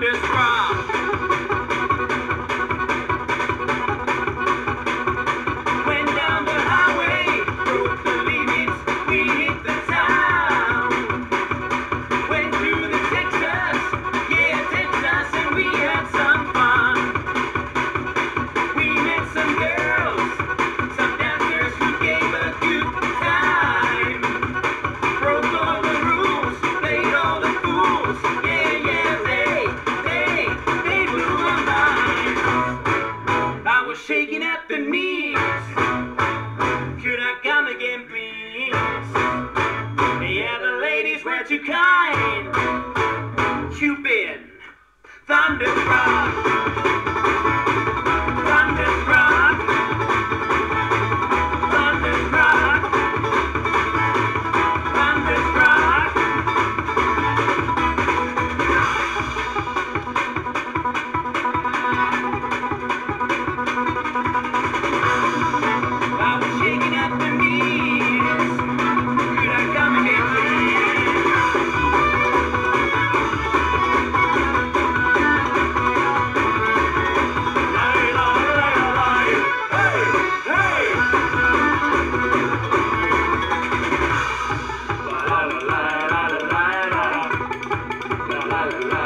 describe. We're too kind. Cupid, thunderstruck. la la.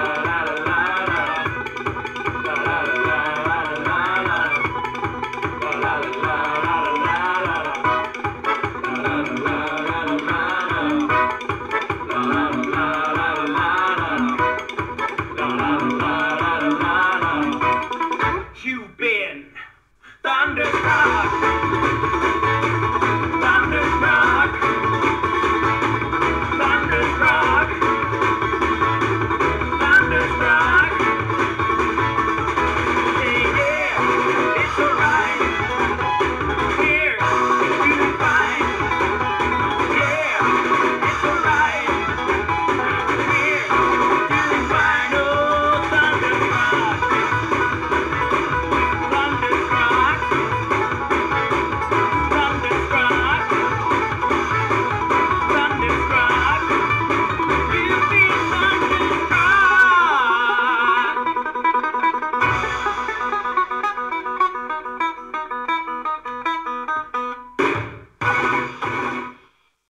surround.